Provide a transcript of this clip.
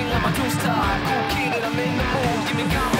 sing like my two-star Cool kid and I'm in the mood, give me confidence.